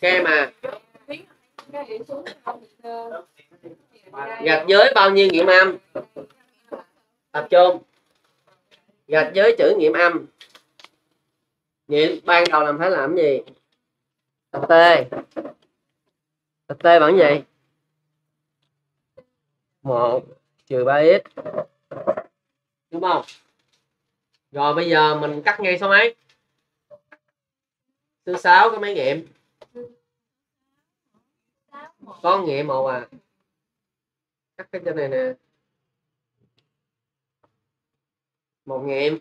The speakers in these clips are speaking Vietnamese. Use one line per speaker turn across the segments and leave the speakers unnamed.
các mà à gạch giới bao nhiêu nghiệm âm? Tập trung. Gạch giới chữ nghiệm âm. Nghiệm ban đầu làm phải làm gì? Tập t. Tập t bằng gì? Một trừ 3x đúng không? Rồi bây giờ mình cắt ngay số mấy? Thứ sáu có mấy nghiệm? Có nghiệm một à. Cắt cái trên này nè. Một nghiệm.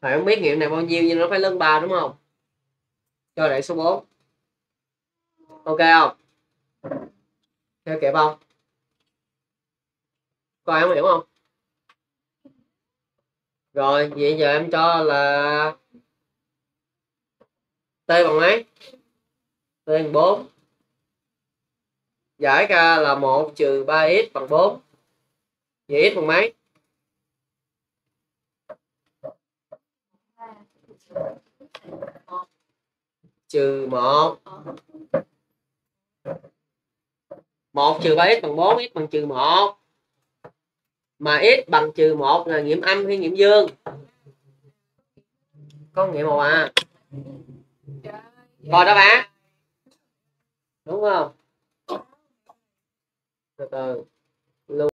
Phải không biết nghiệm này bao nhiêu nhưng nó phải lên ba đúng không? Cho đại số 4 ok không? Theo kịp không coi không hiểu không? Rồi, vậy giờ em cho là t bằng mấy? T 4 giải ra là 1 trừ 3x bằng 4 vậy x bằng mấy? Trừ 1 1 trừ 3x bằng 4 x bằng trừ 1 mà x bằng trừ 1 là nghiệm âm hay nghiệm dương? Có nghiệm màu à? Coi đó bạn đúng không? Từ từ.